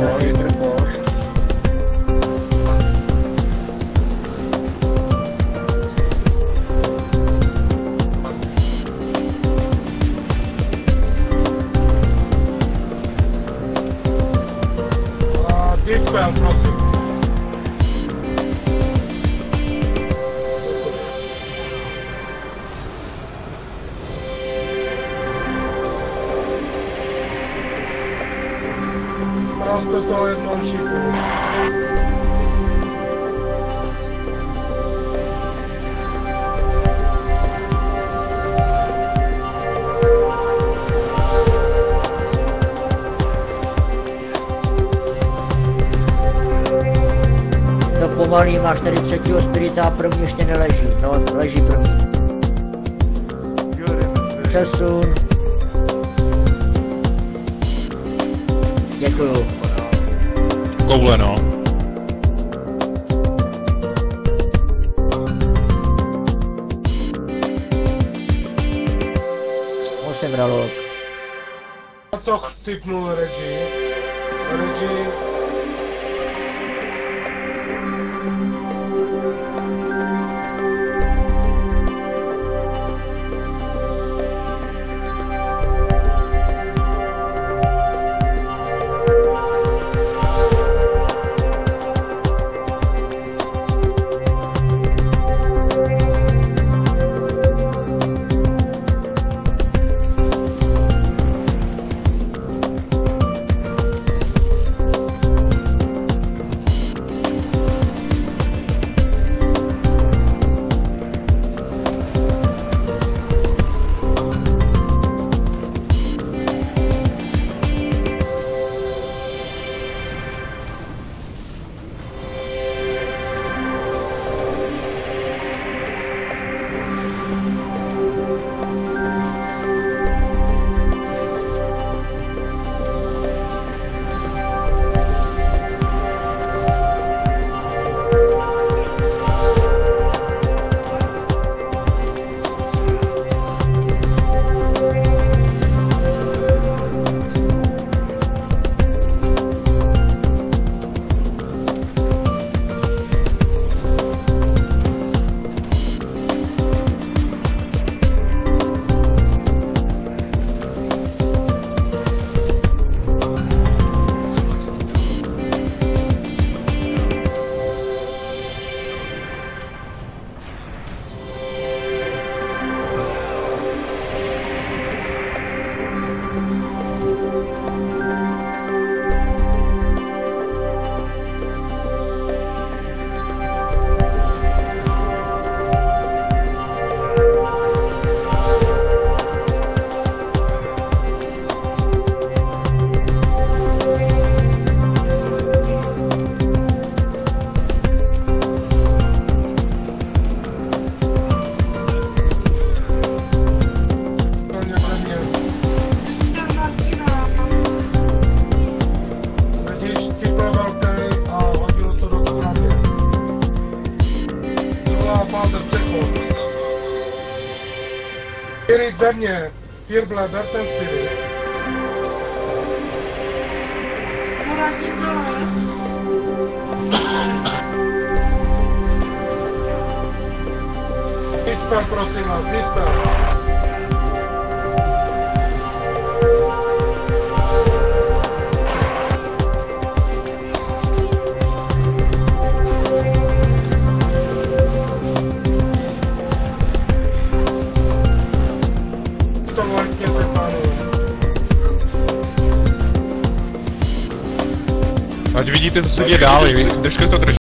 Lord. Pomalý, máš tady třetího spirita a první ještě neleží. No, leží první. Přesun. Děkuju. Koule, no. Osm ralok. A co sypnul Regi? Regi... ode mnie Firbla Bertel Spirit. Vista, próxima, vista. Ať vidíte, co se děje dál, držte to držet.